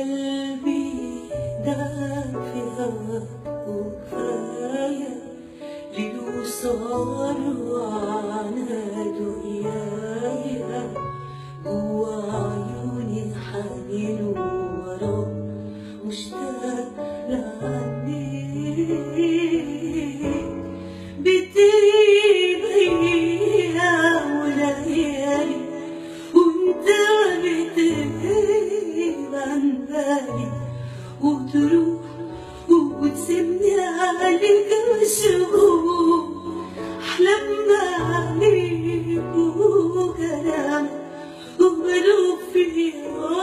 قلبي داب في هواك وكفاية ليل وسهر وعناد ويايا جوا عيوني حنين وغرام مشتاق لعنيك عالي وتروح وتسيبني عليك مشغول حلمنا عليك وكلامك وملوك فيا